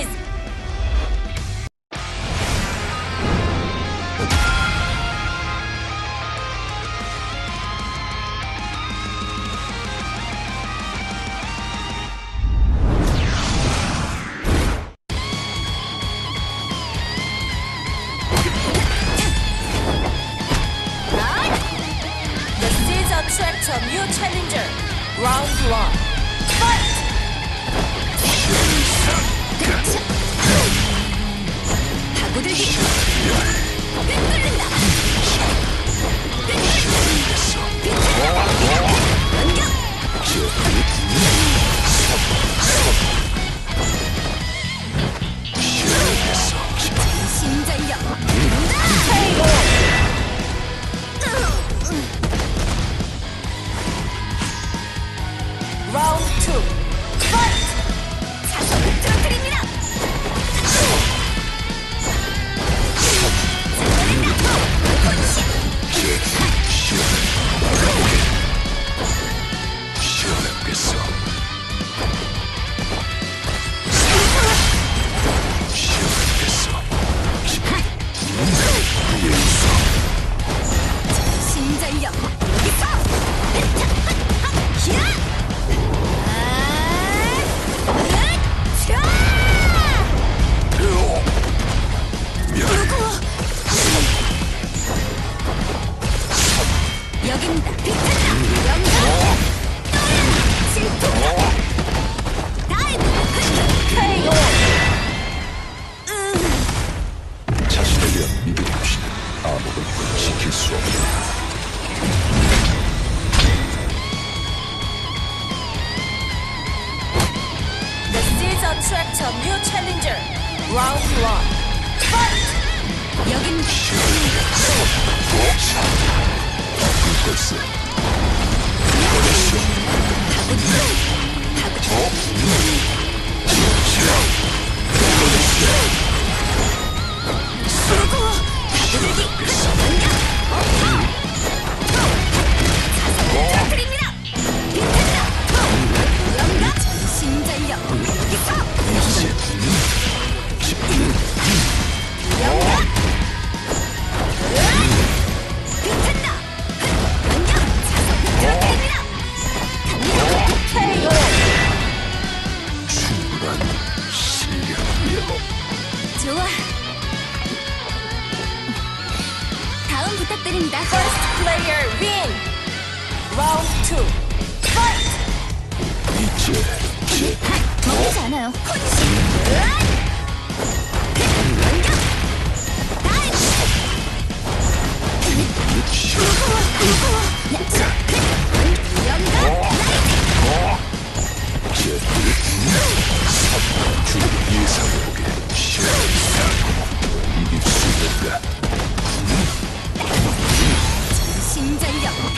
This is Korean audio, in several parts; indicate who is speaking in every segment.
Speaker 1: Luis. Round one. Fight!
Speaker 2: 여긴 글 쎄. 다 군. 다
Speaker 3: 군. 라운드 2 파이트 이제
Speaker 2: 먹히지 않아요. 진전력.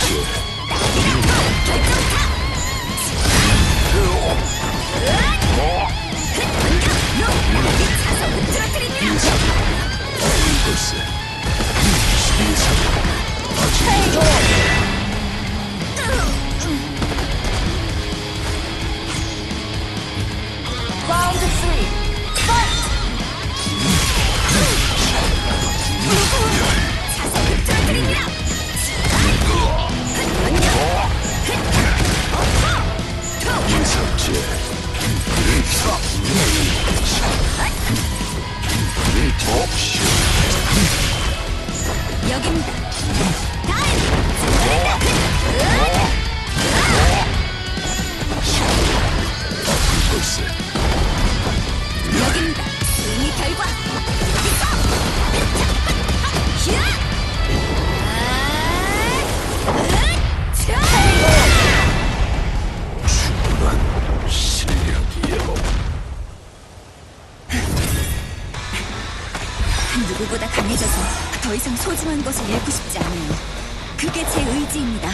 Speaker 2: 더 이상 소중한 것을 잃고 싶지 않아요. 그게 제 의지입니다.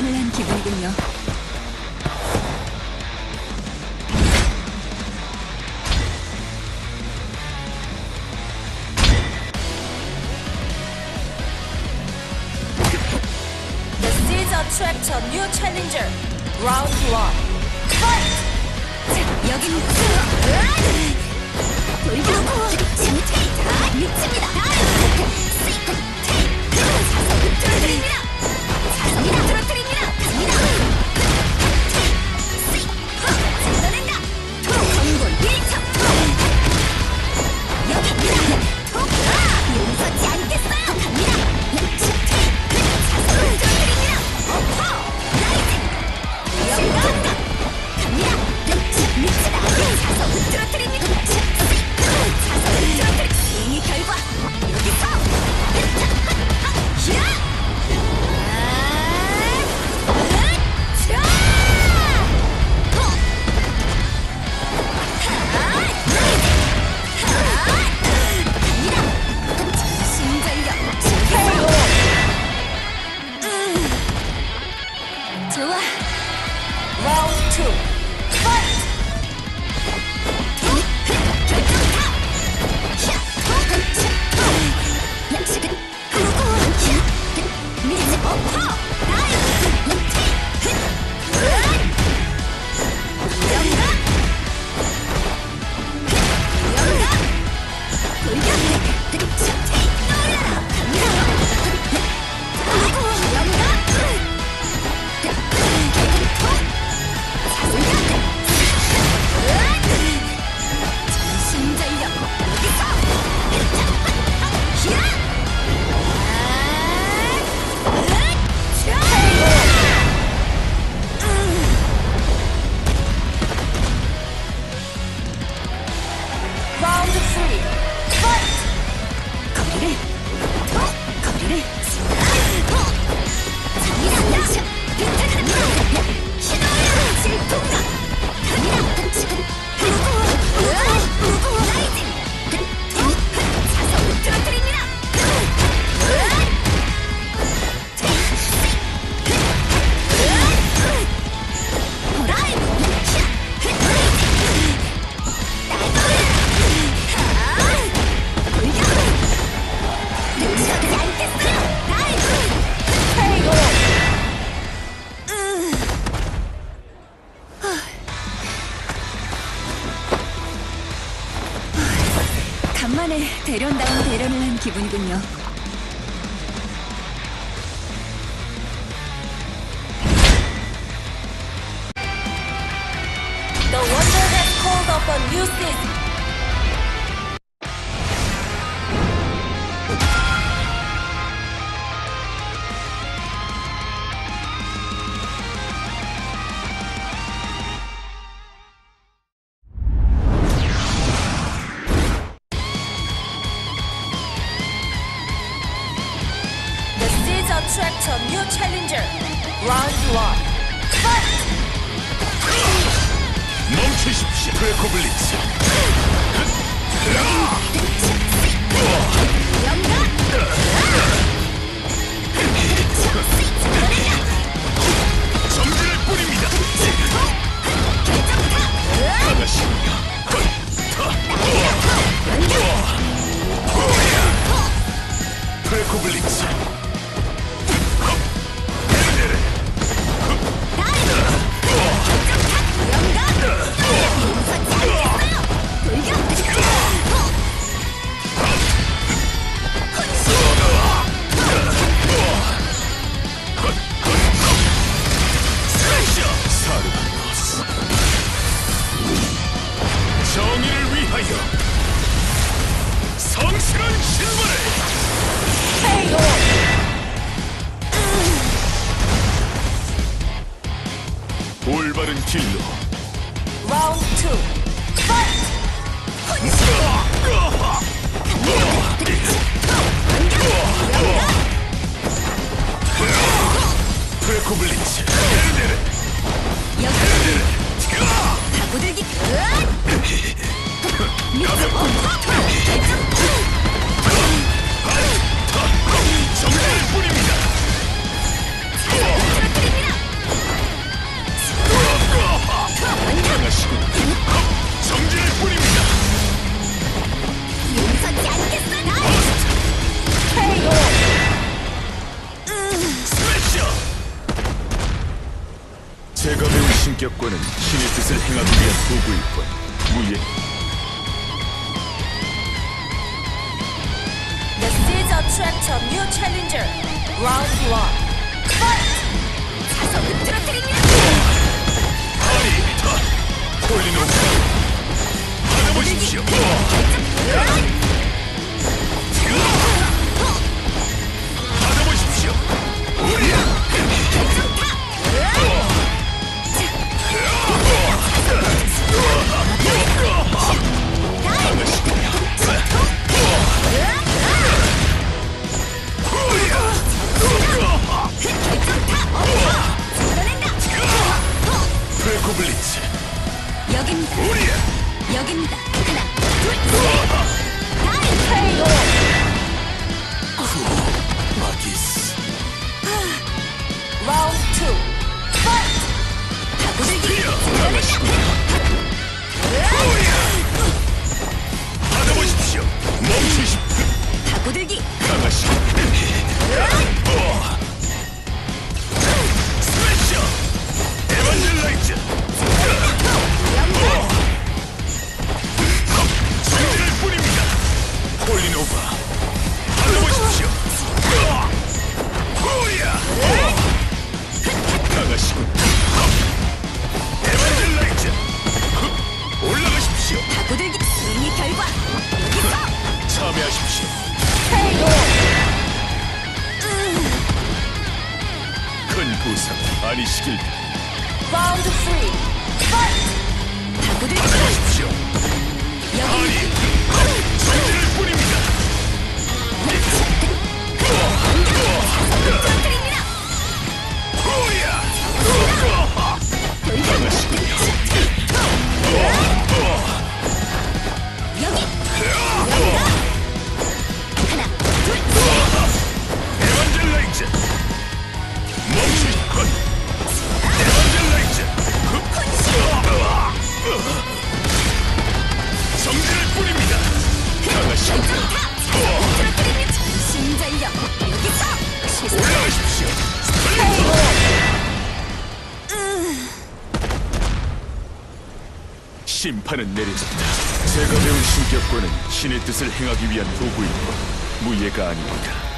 Speaker 2: The
Speaker 3: 한 기분이군요.
Speaker 2: This is a new challenger. Round one. for useless.
Speaker 1: 멈추십시오. 프레코블리츠. 정진을 뿌립니다. 나가십니다. 프레코블리츠. 프레코블리츠.
Speaker 3: 고들기
Speaker 1: 정의를 신격과는 신의 뜻을 행하기 위한 도구일 뿐 무예
Speaker 2: The seeds attract a new challenger. Round one. Fight!
Speaker 3: 자석을 떨어뜨립니다
Speaker 1: 아리 폴리노스 받아보십시오 받아보십시오
Speaker 3: 張りし
Speaker 1: きれた。
Speaker 2: Round three. Fight.
Speaker 1: 白熱。 심판은 내려졌다. 제가 배운 신격과는 신의 뜻을 행하기 위한 도구일 뿐 무예가 아닙니다.